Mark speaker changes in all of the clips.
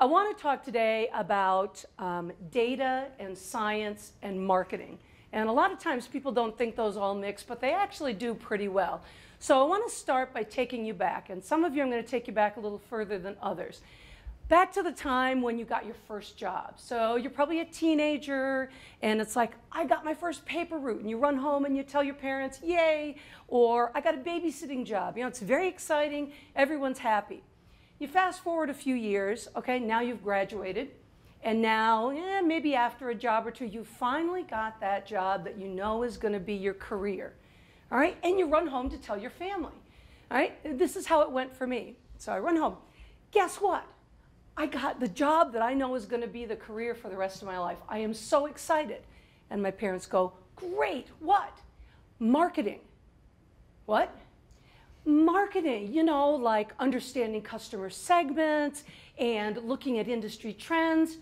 Speaker 1: I want to talk today about um, data and science and marketing. And a lot of times people don't think those all mix, but they actually do pretty well. So I want to start by taking you back. And some of you I'm going to take you back a little further than others. Back to the time when you got your first job. So you're probably a teenager and it's like, I got my first paper route. And you run home and you tell your parents, yay, or I got a babysitting job. You know, it's very exciting. Everyone's happy. You fast forward a few years, okay, now you've graduated, and now, eh, maybe after a job or two, you finally got that job that you know is going to be your career, all right? And you run home to tell your family, all right? This is how it went for me. So I run home. Guess what? I got the job that I know is going to be the career for the rest of my life. I am so excited. And my parents go, Great, what? Marketing. What? Marketing, you know, like understanding customer segments and looking at industry trends.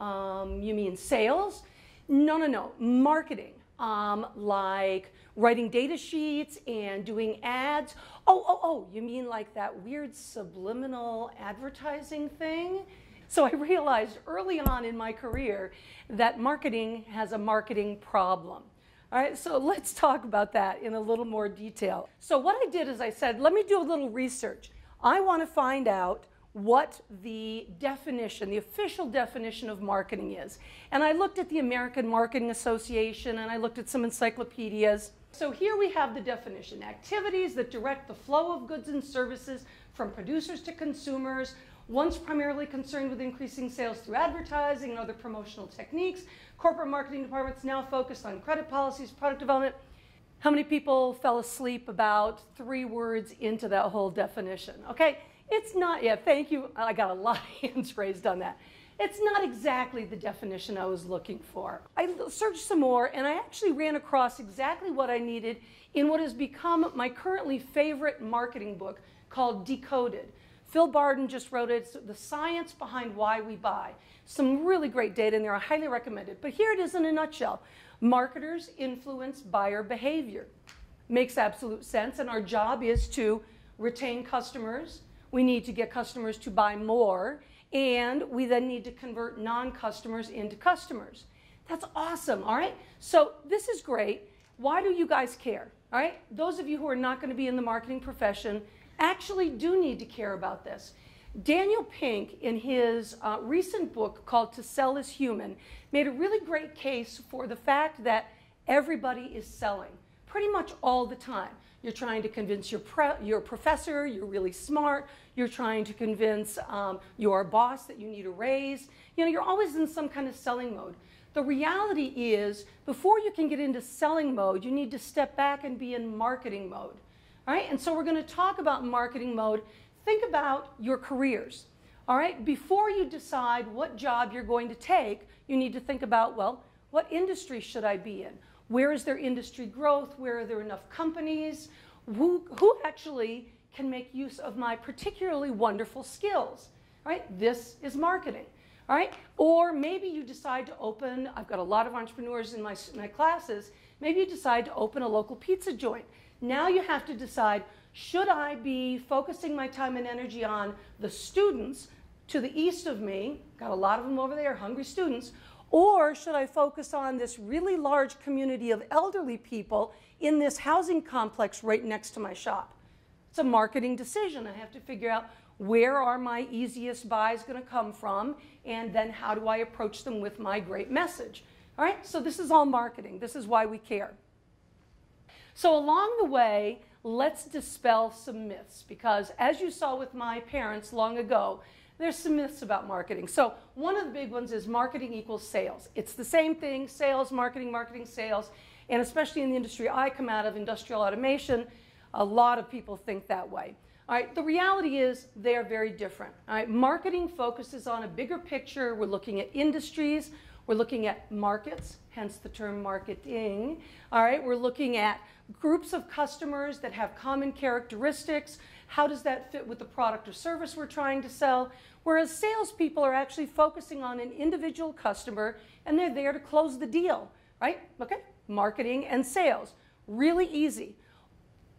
Speaker 1: Um, you mean sales? No, no, no, marketing. Um, like writing data sheets and doing ads. Oh, oh, oh, you mean like that weird subliminal advertising thing? So I realized early on in my career that marketing has a marketing problem. All right, so let's talk about that in a little more detail. So what I did is I said, let me do a little research. I want to find out what the definition, the official definition of marketing is. And I looked at the American Marketing Association and I looked at some encyclopedias. So here we have the definition, activities that direct the flow of goods and services from producers to consumers once primarily concerned with increasing sales through advertising and other promotional techniques, corporate marketing departments now focused on credit policies, product development. How many people fell asleep about three words into that whole definition? Okay, it's not, yeah, thank you. I got a lot of hands raised on that. It's not exactly the definition I was looking for. I searched some more and I actually ran across exactly what I needed in what has become my currently favorite marketing book called Decoded. Phil Barden just wrote it. It's the science behind why we buy. Some really great data in there. I highly recommend it. But here it is in a nutshell. Marketers influence buyer behavior. Makes absolute sense. And our job is to retain customers. We need to get customers to buy more. And we then need to convert non-customers into customers. That's awesome, all right? So this is great. Why do you guys care? All right? Those of you who are not going to be in the marketing profession, actually do need to care about this. Daniel Pink, in his uh, recent book called To Sell is Human, made a really great case for the fact that everybody is selling pretty much all the time. You're trying to convince your, your professor you're really smart. You're trying to convince um, your boss that you need a raise. You know, you're always in some kind of selling mode. The reality is, before you can get into selling mode, you need to step back and be in marketing mode. All right, and so we're going to talk about marketing mode. Think about your careers. All right, before you decide what job you're going to take, you need to think about, well, what industry should I be in? Where is there industry growth? Where are there enough companies? Who, who actually can make use of my particularly wonderful skills? All right, this is marketing. All right, or maybe you decide to open, I've got a lot of entrepreneurs in my, my classes, maybe you decide to open a local pizza joint. Now you have to decide, should I be focusing my time and energy on the students to the east of me, got a lot of them over there, hungry students, or should I focus on this really large community of elderly people in this housing complex right next to my shop? It's a marketing decision. I have to figure out where are my easiest buys going to come from, and then how do I approach them with my great message? All right, so this is all marketing. This is why we care. So along the way, let's dispel some myths because as you saw with my parents long ago, there's some myths about marketing. So one of the big ones is marketing equals sales. It's the same thing, sales, marketing, marketing, sales. And especially in the industry I come out of, industrial automation, a lot of people think that way. All right, the reality is they are very different. All right, marketing focuses on a bigger picture. We're looking at industries, we're looking at markets, hence the term marketing. All right, we're looking at groups of customers that have common characteristics. How does that fit with the product or service we're trying to sell? Whereas salespeople are actually focusing on an individual customer and they're there to close the deal, right? Okay, marketing and sales. Really easy.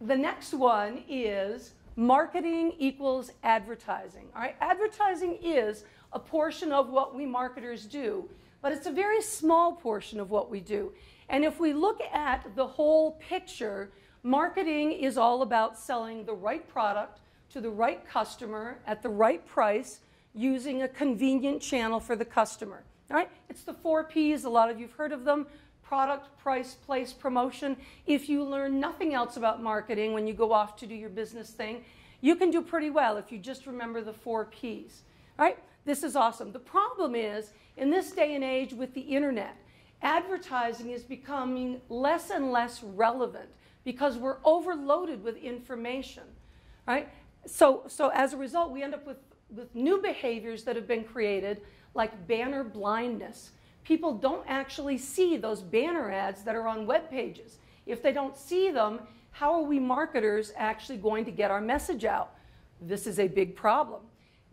Speaker 1: The next one is marketing equals advertising. All right, advertising is a portion of what we marketers do, but it's a very small portion of what we do. And if we look at the whole picture, marketing is all about selling the right product to the right customer at the right price using a convenient channel for the customer. All right? It's the four P's. A lot of you've heard of them product, price, place, promotion. If you learn nothing else about marketing when you go off to do your business thing, you can do pretty well if you just remember the four P's. All right? This is awesome. The problem is, in this day and age with the internet, advertising is becoming less and less relevant because we're overloaded with information. Right? So, so as a result, we end up with, with new behaviors that have been created, like banner blindness. People don't actually see those banner ads that are on web pages. If they don't see them, how are we marketers actually going to get our message out? This is a big problem.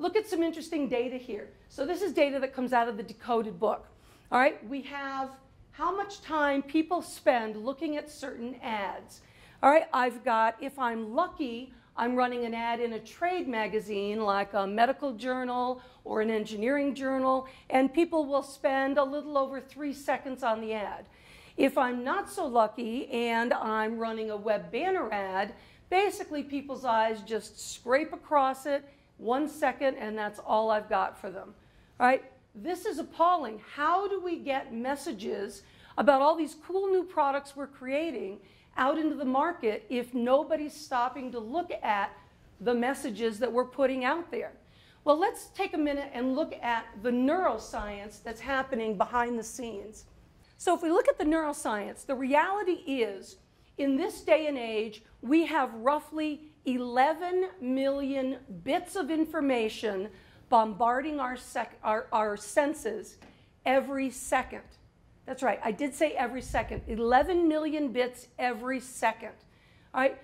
Speaker 1: Look at some interesting data here. So this is data that comes out of the decoded book. All right, we have how much time people spend looking at certain ads. All right, I've got, if I'm lucky, I'm running an ad in a trade magazine like a medical journal or an engineering journal, and people will spend a little over three seconds on the ad. If I'm not so lucky and I'm running a web banner ad, basically people's eyes just scrape across it one second, and that's all I've got for them. All right? This is appalling. How do we get messages about all these cool new products we're creating out into the market if nobody's stopping to look at the messages that we're putting out there? Well, let's take a minute and look at the neuroscience that's happening behind the scenes. So, if we look at the neuroscience, the reality is in this day and age, we have roughly 11 million bits of information bombarding our, our, our senses every second. That's right, I did say every second. 11 million bits every second. All right,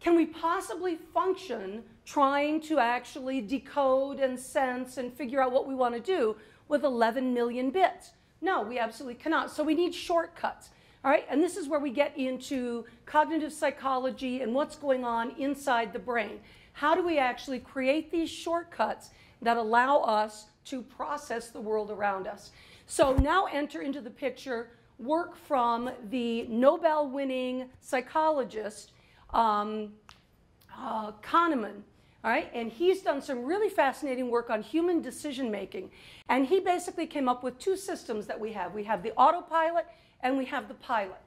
Speaker 1: can we possibly function trying to actually decode and sense and figure out what we want to do with 11 million bits? No, we absolutely cannot. So we need shortcuts. All right, and this is where we get into cognitive psychology and what's going on inside the brain. How do we actually create these shortcuts that allow us to process the world around us? So now enter into the picture work from the Nobel winning psychologist um, uh, Kahneman. All right, and he's done some really fascinating work on human decision making. And he basically came up with two systems that we have. We have the autopilot and we have the pilot.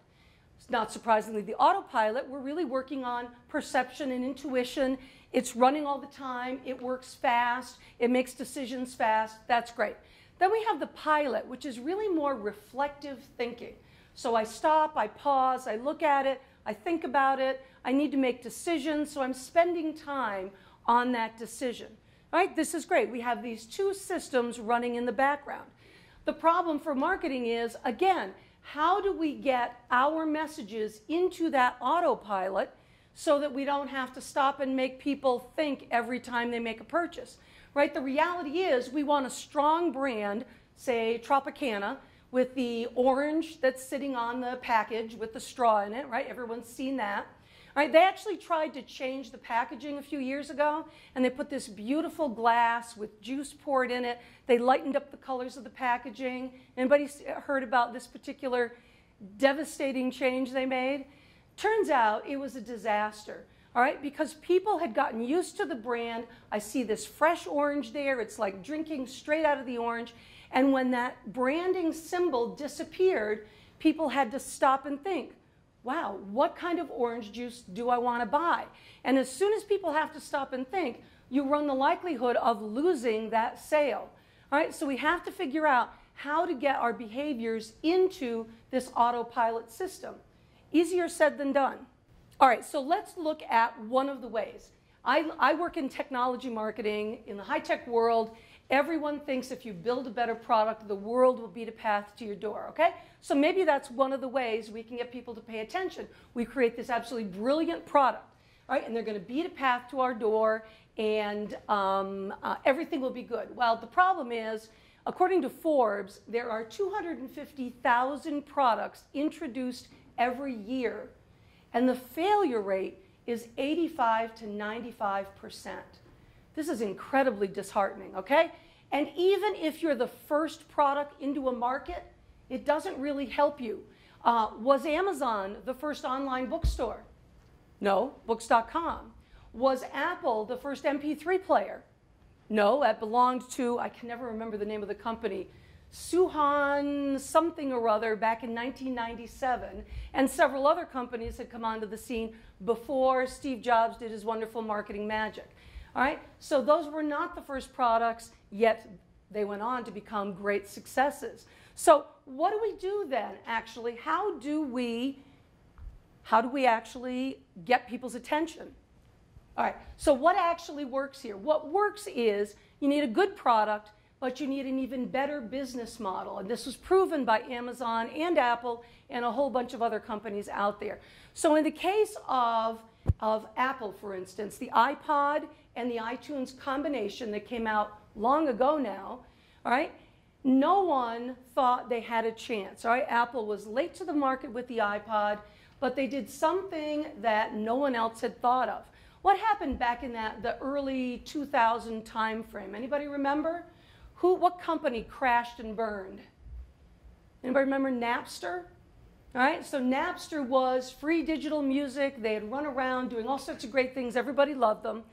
Speaker 1: Not surprisingly, the autopilot, we're really working on perception and intuition. It's running all the time, it works fast, it makes decisions fast. That's great. Then we have the pilot, which is really more reflective thinking. So I stop, I pause, I look at it, I think about it, I need to make decisions, so I'm spending time on that decision. Right? This is great. We have these two systems running in the background. The problem for marketing is, again, how do we get our messages into that autopilot so that we don't have to stop and make people think every time they make a purchase? Right? The reality is we want a strong brand, say Tropicana, with the orange that's sitting on the package with the straw in it, right? Everyone's seen that. They actually tried to change the packaging a few years ago, and they put this beautiful glass with juice poured in it. They lightened up the colors of the packaging. Anybody heard about this particular devastating change they made? Turns out it was a disaster. All right, because people had gotten used to the brand. I see this fresh orange there. It's like drinking straight out of the orange. And when that branding symbol disappeared, people had to stop and think wow, what kind of orange juice do I want to buy? And as soon as people have to stop and think, you run the likelihood of losing that sale. All right, so we have to figure out how to get our behaviors into this autopilot system. Easier said than done. All right, so let's look at one of the ways. I, I work in technology marketing in the high tech world, Everyone thinks if you build a better product, the world will beat a path to your door, okay? So maybe that's one of the ways we can get people to pay attention. We create this absolutely brilliant product, right? And they're going to beat a path to our door and um, uh, everything will be good. Well, the problem is, according to Forbes, there are 250,000 products introduced every year, and the failure rate is 85 to 95 percent. This is incredibly disheartening, okay? And even if you're the first product into a market, it doesn't really help you. Uh, was Amazon the first online bookstore? No, books.com. Was Apple the first MP3 player? No, that belonged to, I can never remember the name of the company, Saehan something or other back in 1997. And several other companies had come onto the scene before Steve Jobs did his wonderful marketing magic. All right, so those were not the first products, yet they went on to become great successes. So what do we do then, actually? How do we, how do we actually get people's attention? All right, so what actually works here? What works is you need a good product, but you need an even better business model. And this was proven by Amazon and Apple and a whole bunch of other companies out there. So in the case of, of Apple, for instance, the iPod and the iTunes combination that came out long ago now, all right, no one thought they had a chance. All right, Apple was late to the market with the iPod, but they did something that no one else had thought of. What happened back in that the early 2000 time frame? Anybody remember? Who, what company crashed and burned? Anybody remember Napster? All right, so Napster was free digital music. They had run around doing all sorts of great things. Everybody loved them.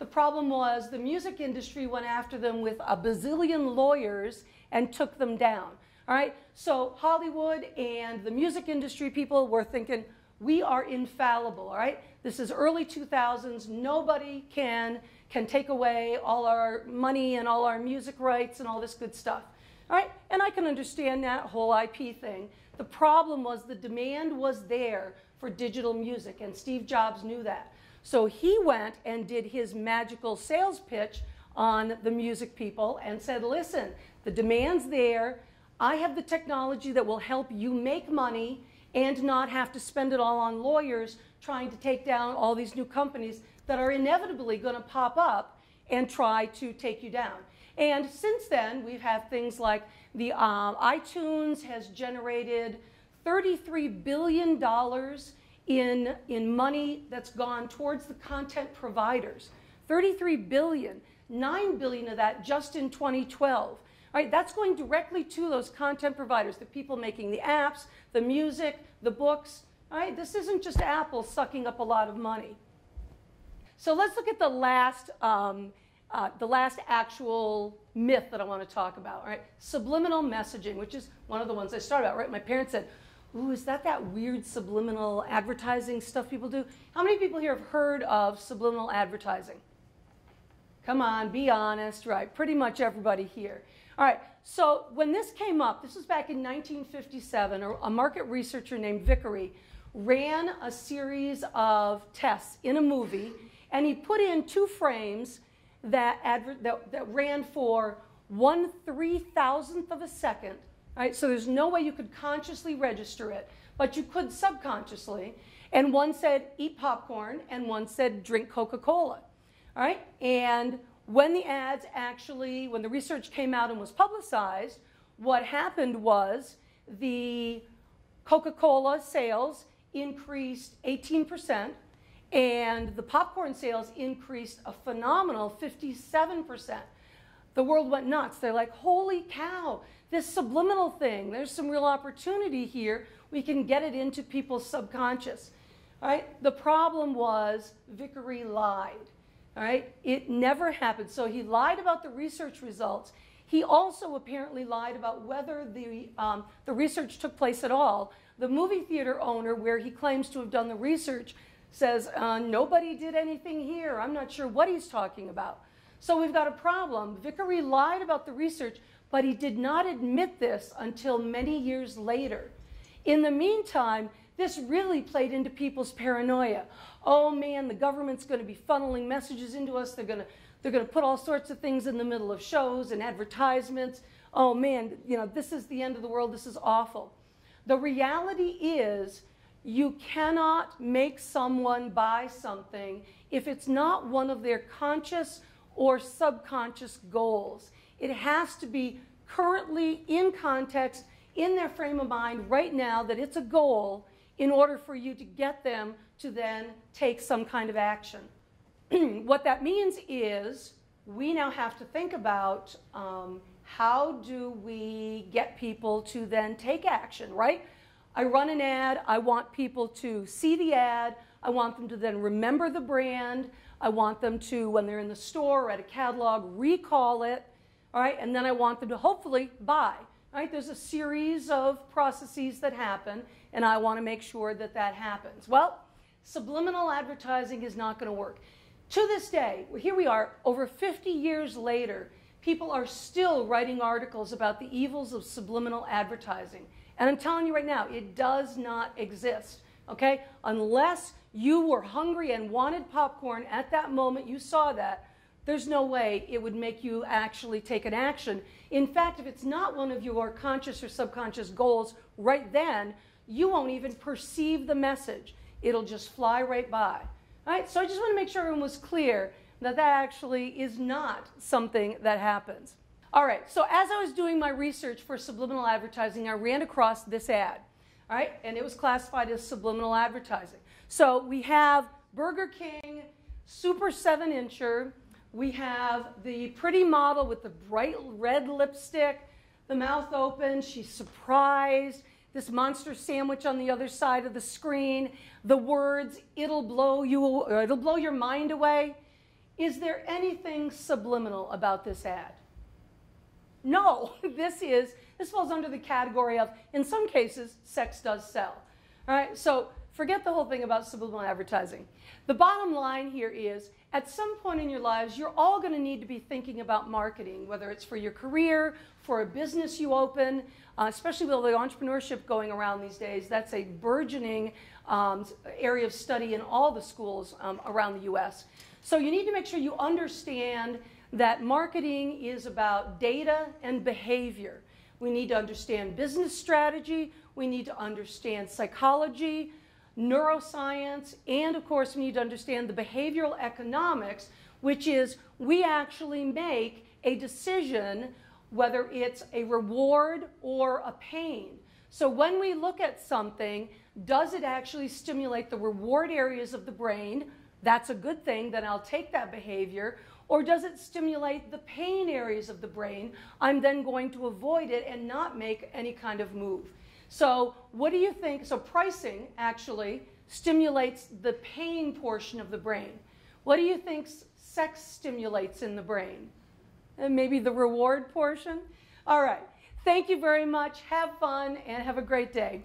Speaker 1: The problem was the music industry went after them with a bazillion lawyers and took them down. All right, so Hollywood and the music industry people were thinking, we are infallible, all right? This is early 2000s. Nobody can, can take away all our money and all our music rights and all this good stuff. All right, and I can understand that whole IP thing. The problem was the demand was there for digital music, and Steve Jobs knew that. So he went and did his magical sales pitch on the music people and said, listen, the demand's there. I have the technology that will help you make money and not have to spend it all on lawyers trying to take down all these new companies that are inevitably going to pop up and try to take you down. And since then, we've had things like the um, iTunes has generated $33 billion in, in money that's gone towards the content providers. 33 billion, 9 billion of that just in 2012. All right, that's going directly to those content providers, the people making the apps, the music, the books. All right, this isn't just Apple sucking up a lot of money. So let's look at the last, um, uh, the last actual myth that I want to talk about. All right, subliminal messaging, which is one of the ones I started out. Right, my parents said, "Ooh, is that that weird subliminal advertising stuff people do?" How many people here have heard of subliminal advertising? Come on, be honest. Right, pretty much everybody here. All right, so when this came up, this was back in 1957, a market researcher named Vicary ran a series of tests in a movie, and he put in two frames that, that, that ran for one three thousandth of a second. Right? So there's no way you could consciously register it, but you could subconsciously. And one said eat popcorn, and one said drink Coca-Cola. All right, and when the ads actually, when the research came out and was publicized, what happened was the Coca Cola sales increased 18%, and the popcorn sales increased a phenomenal 57%. The world went nuts. They're like, holy cow, this subliminal thing, there's some real opportunity here. We can get it into people's subconscious. All right? The problem was Vicary lied. All right? It never happened. So he lied about the research results. He also apparently lied about whether the, um, the research took place at all. The movie theater owner, where he claims to have done the research, says, uh, Nobody did anything here. I'm not sure what he's talking about. So we've got a problem. Vicary lied about the research, but he did not admit this until many years later. In the meantime, this really played into people's paranoia. Oh man, the government's going to be funneling messages into us. They're going to they're going to put all sorts of things in the middle of shows and advertisements. Oh man, you know, this is the end of the world. This is awful. The reality is you cannot make someone buy something if it's not one of their conscious or subconscious goals. It has to be currently in context, in their frame of mind right now that it's a goal in order for you to get them to then take some kind of action. what that means is we now have to think about um, how do we get people to then take action, right? I run an ad, I want people to see the ad, I want them to then remember the brand, I want them to, when they're in the store or at a catalog, recall it, all right, and then I want them to hopefully buy. Right? There's a series of processes that happen, and I want to make sure that that happens. Well, subliminal advertising is not going to work. To this day, here we are, over 50 years later, people are still writing articles about the evils of subliminal advertising. And I'm telling you right now, it does not exist. Okay? Unless you were hungry and wanted popcorn at that moment, you saw that, there's no way it would make you actually take an action. In fact, if it's not one of your conscious or subconscious goals right then, you won't even perceive the message. It'll just fly right by. All right? So I just want to make sure everyone was clear that that actually is not something that happens. All right, so as I was doing my research for subliminal advertising, I ran across this ad. All right, and it was classified as subliminal advertising. So we have Burger King Super 7 incher we have the pretty model with the bright red lipstick, the mouth open, she's surprised. This monster sandwich on the other side of the screen, the words, it'll blow you, uh, it'll blow your mind away. Is there anything subliminal about this ad? No, this is, this falls under the category of, in some cases, sex does sell. All right, so forget the whole thing about subliminal advertising. The bottom line here is at some point in your lives, you're all going to need to be thinking about marketing, whether it's for your career, for a business you open, uh, especially with the entrepreneurship going around these days. That's a burgeoning um, area of study in all the schools um, around the US. So you need to make sure you understand that marketing is about data and behavior. We need to understand business strategy, we need to understand psychology, neuroscience, and of course, we need to understand the behavioral economics, which is we actually make a decision whether it's a reward or a pain. So when we look at something, does it actually stimulate the reward areas of the brain? That's a good thing, then I'll take that behavior. Or does it stimulate the pain areas of the brain? I'm then going to avoid it and not make any kind of move. So what do you think? So pricing actually stimulates the pain portion of the brain. What do you think sex stimulates in the brain? And maybe the reward portion? All right. Thank you very much. Have fun and have a great day.